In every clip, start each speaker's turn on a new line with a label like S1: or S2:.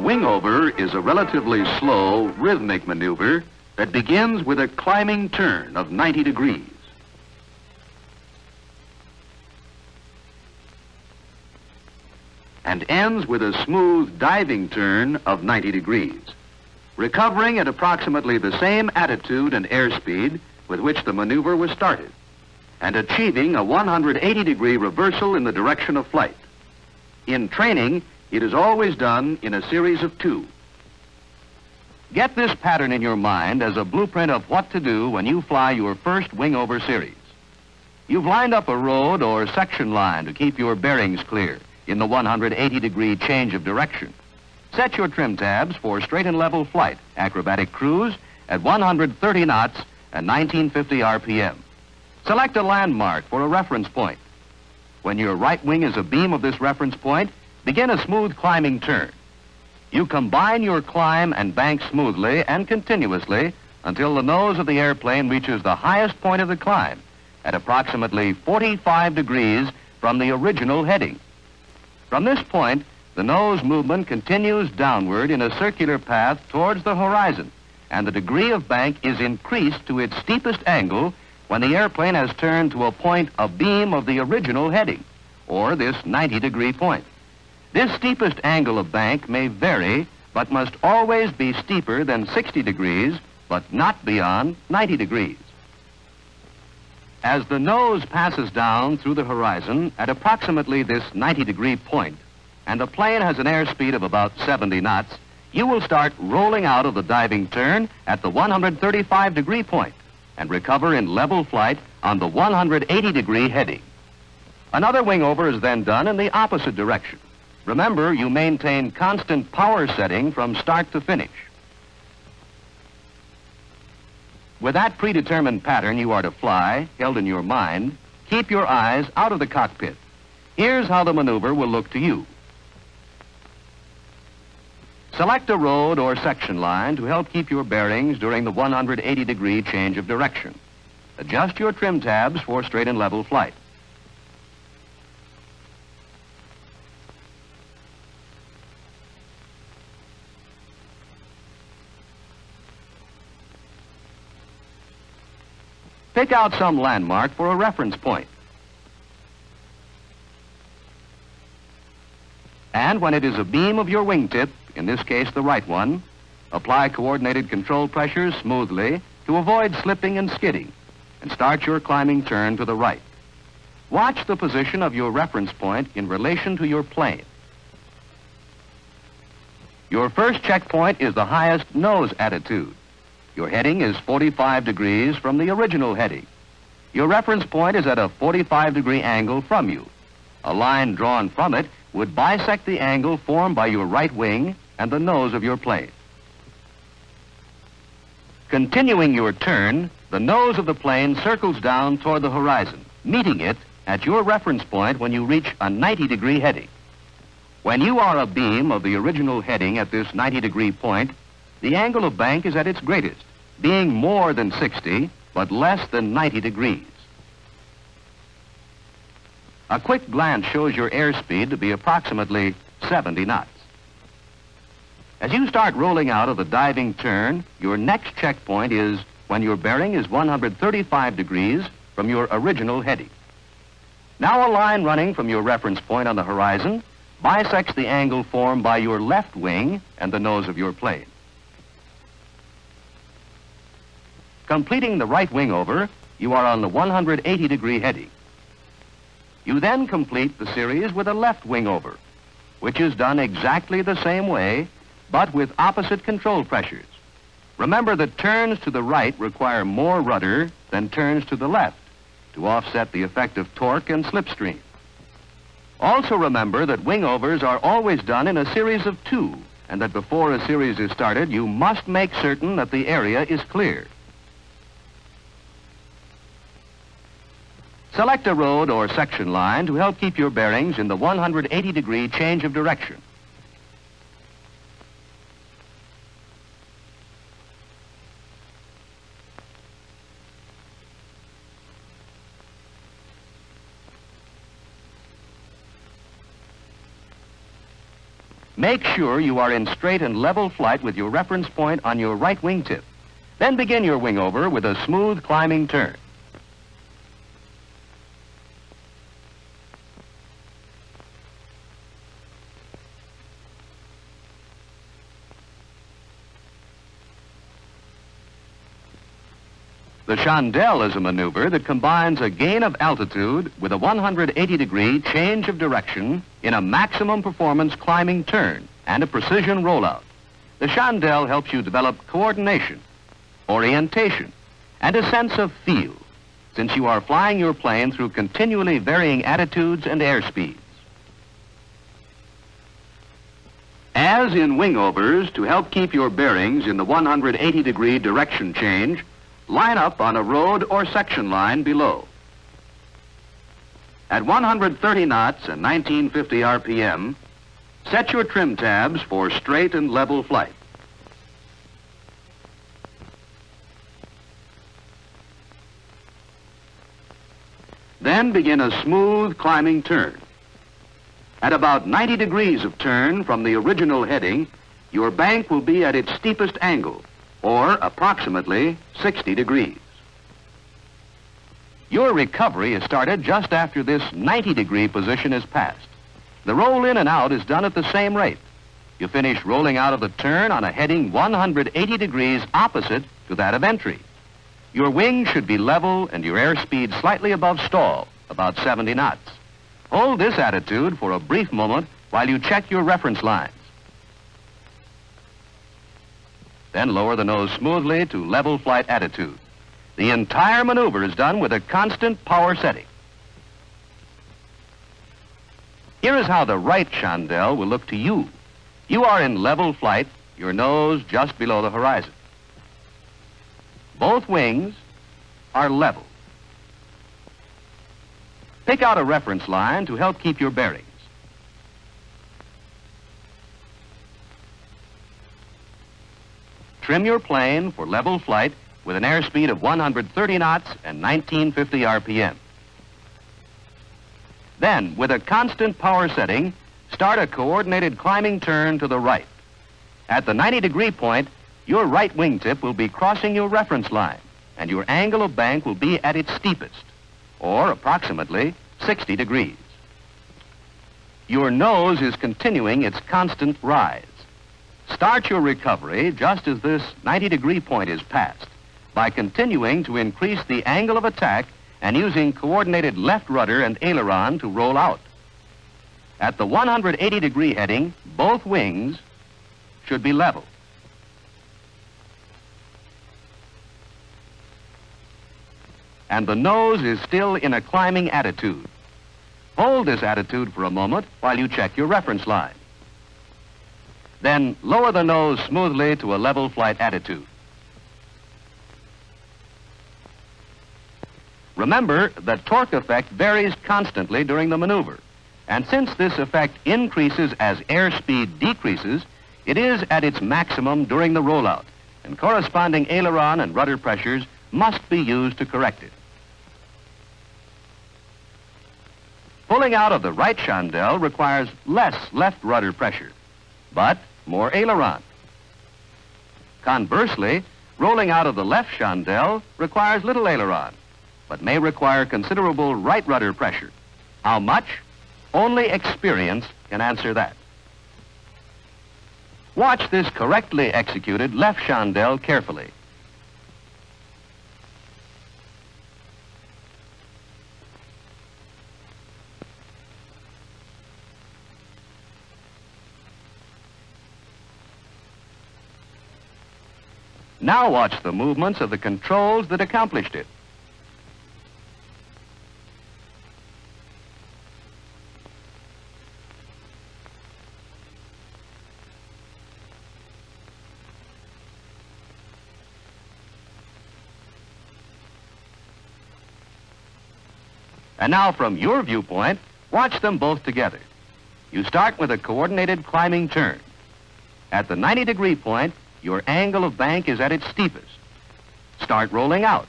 S1: wingover is a relatively slow, rhythmic maneuver that begins with a climbing turn of 90 degrees. and ends with a smooth diving turn of 90 degrees, recovering at approximately the same attitude and airspeed with which the maneuver was started, and achieving a 180 degree reversal in the direction of flight. In training, it is always done in a series of two. Get this pattern in your mind as a blueprint of what to do when you fly your first wing over series. You've lined up a road or section line to keep your bearings clear in the 180 degree change of direction. Set your trim tabs for straight and level flight, acrobatic cruise at 130 knots and 1950 RPM. Select a landmark for a reference point. When your right wing is a beam of this reference point, begin a smooth climbing turn. You combine your climb and bank smoothly and continuously until the nose of the airplane reaches the highest point of the climb at approximately 45 degrees from the original heading. From this point, the nose movement continues downward in a circular path towards the horizon, and the degree of bank is increased to its steepest angle when the airplane has turned to a point abeam of the original heading, or this 90 degree point. This steepest angle of bank may vary, but must always be steeper than 60 degrees, but not beyond 90 degrees. As the nose passes down through the horizon at approximately this 90 degree point, and the plane has an airspeed of about 70 knots, you will start rolling out of the diving turn at the 135 degree point and recover in level flight on the 180 degree heading. Another wing over is then done in the opposite direction. Remember, you maintain constant power setting from start to finish. With that predetermined pattern you are to fly, held in your mind, keep your eyes out of the cockpit. Here's how the maneuver will look to you. Select a road or section line to help keep your bearings during the 180 degree change of direction. Adjust your trim tabs for straight and level flight. Pick out some landmark for a reference point. And when it is a beam of your wingtip, in this case the right one, apply coordinated control pressures smoothly to avoid slipping and skidding, and start your climbing turn to the right. Watch the position of your reference point in relation to your plane. Your first checkpoint is the highest nose attitude. Your heading is 45 degrees from the original heading. Your reference point is at a 45 degree angle from you. A line drawn from it would bisect the angle formed by your right wing and the nose of your plane. Continuing your turn, the nose of the plane circles down toward the horizon, meeting it at your reference point when you reach a 90 degree heading. When you are abeam of the original heading at this 90 degree point, the angle of bank is at its greatest, being more than 60, but less than 90 degrees. A quick glance shows your airspeed to be approximately 70 knots. As you start rolling out of the diving turn, your next checkpoint is when your bearing is 135 degrees from your original heading. Now a line running from your reference point on the horizon bisects the angle formed by your left wing and the nose of your plane. Completing the right wing over, you are on the 180 degree heading. You then complete the series with a left wing over, which is done exactly the same way, but with opposite control pressures. Remember that turns to the right require more rudder than turns to the left to offset the effect of torque and slipstream. Also remember that wing overs are always done in a series of two, and that before a series is started, you must make certain that the area is clear. Select a road or section line to help keep your bearings in the 180 degree change of direction. make sure you are in straight and level flight with your reference point on your right wingtip. Then begin your wing over with a smooth climbing turn. The chandelle is a maneuver that combines a gain of altitude with a 180 degree change of direction in a maximum performance climbing turn and a precision rollout. The chandelle helps you develop coordination, orientation, and a sense of feel, since you are flying your plane through continually varying attitudes and airspeeds. As in wingovers, to help keep your bearings in the 180 degree direction change, line up on a road or section line below. At 130 knots and 1950 RPM, set your trim tabs for straight and level flight. Then begin a smooth climbing turn. At about 90 degrees of turn from the original heading, your bank will be at its steepest angle or approximately 60 degrees. Your recovery is started just after this 90 degree position is passed. The roll in and out is done at the same rate. You finish rolling out of the turn on a heading 180 degrees opposite to that of entry. Your wing should be level and your airspeed slightly above stall, about 70 knots. Hold this attitude for a brief moment while you check your reference line. Then lower the nose smoothly to level flight attitude. The entire maneuver is done with a constant power setting. Here is how the right chandelle will look to you. You are in level flight, your nose just below the horizon. Both wings are level. Pick out a reference line to help keep your bearings. Trim your plane for level flight with an airspeed of 130 knots and 1950 RPM. Then, with a constant power setting, start a coordinated climbing turn to the right. At the 90 degree point, your right wingtip will be crossing your reference line, and your angle of bank will be at its steepest, or approximately 60 degrees. Your nose is continuing its constant rise. Start your recovery just as this 90 degree point is passed by continuing to increase the angle of attack and using coordinated left rudder and aileron to roll out. At the 180 degree heading, both wings should be level. And the nose is still in a climbing attitude. Hold this attitude for a moment while you check your reference line. Then lower the nose smoothly to a level flight attitude. Remember that torque effect varies constantly during the maneuver. And since this effect increases as airspeed decreases, it is at its maximum during the rollout, and corresponding aileron and rudder pressures must be used to correct it. Pulling out of the right chandelle requires less left rudder pressure, but more aileron. Conversely, rolling out of the left chandelle requires little aileron, but may require considerable right rudder pressure. How much? Only experience can answer that. Watch this correctly executed left chandelle carefully. Now watch the movements of the controls that accomplished it. And now from your viewpoint, watch them both together. You start with a coordinated climbing turn. At the 90 degree point, your angle of bank is at its steepest. Start rolling out.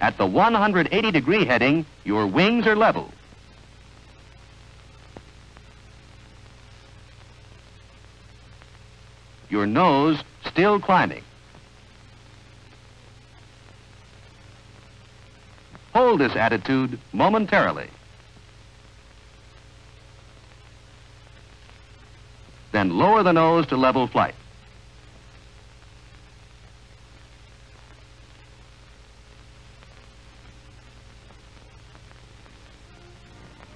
S1: At the 180 degree heading, your wings are level. Your nose still climbing. Hold this attitude momentarily. Then lower the nose to level flight.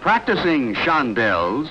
S1: Practicing chandelles,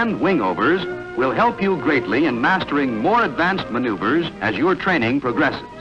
S1: and wingovers will help you greatly in mastering more advanced maneuvers as your training progresses.